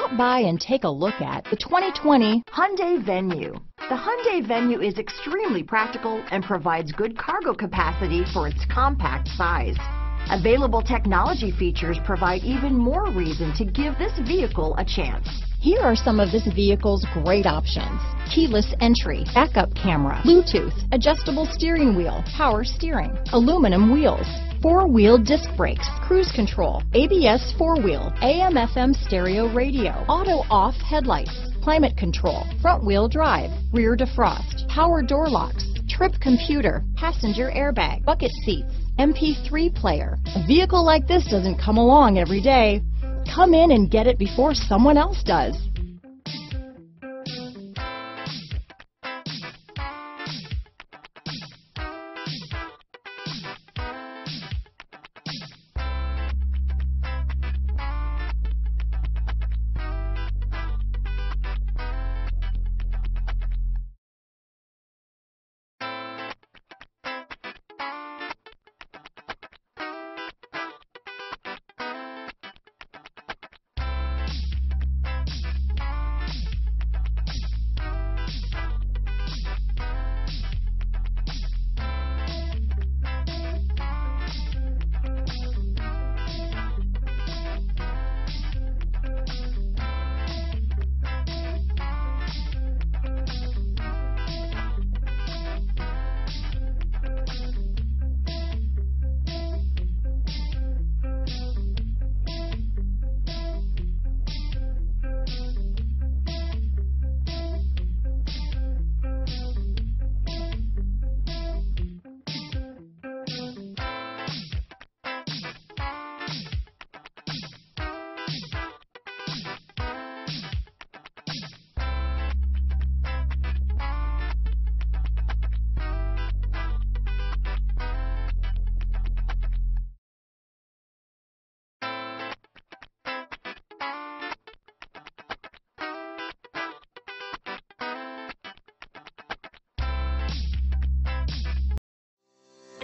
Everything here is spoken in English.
Stop by and take a look at the 2020 Hyundai Venue. The Hyundai Venue is extremely practical and provides good cargo capacity for its compact size. Available technology features provide even more reason to give this vehicle a chance. Here are some of this vehicle's great options. Keyless entry, backup camera, Bluetooth, adjustable steering wheel, power steering, aluminum wheels, four-wheel disc brakes, cruise control, ABS four-wheel, AM FM stereo radio, auto off headlights, climate control, front wheel drive, rear defrost, power door locks, trip computer, passenger airbag, bucket seats, MP3 player. A vehicle like this doesn't come along every day. Come in and get it before someone else does.